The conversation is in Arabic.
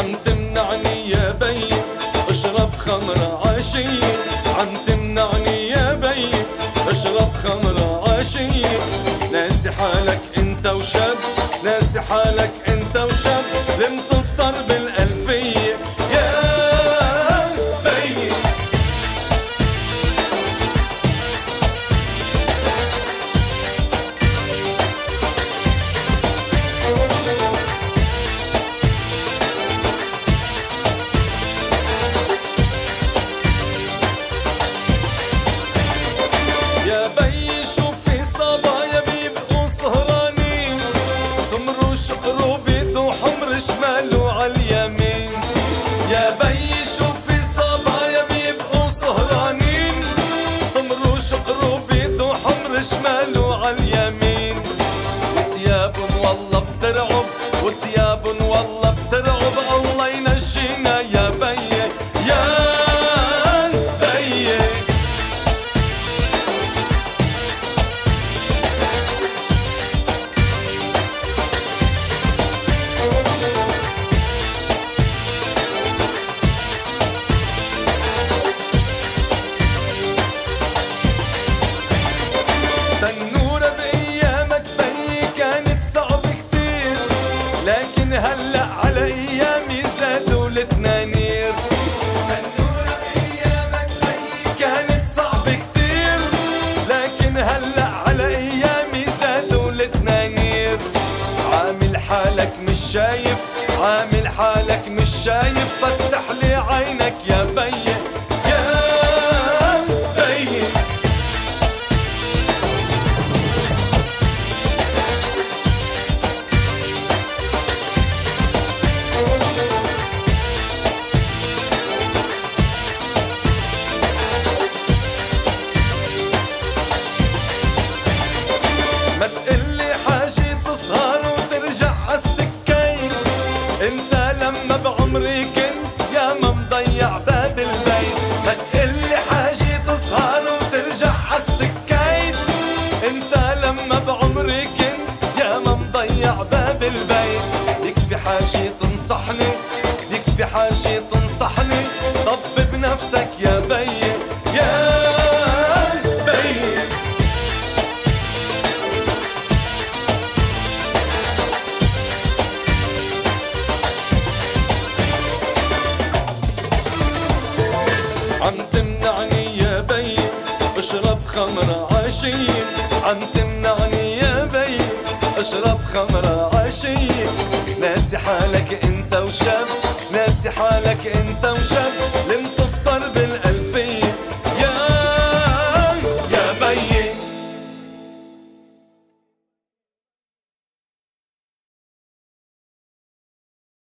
Ante لك انت وشب لم تفطر بال شايف عامل حالك مش شايف فتح لي عينك يا بيه البيت. يكفي حاجة تنصحني؟ يكفي حاجة تنصحني؟ طب بنفسك يا بي يا بي عم تمنعني يا بي اشرب خمرة عشية عم تمنعني يا بي اشرب خمره حالك انت وشاب ناسي حالك انت وشاب لمت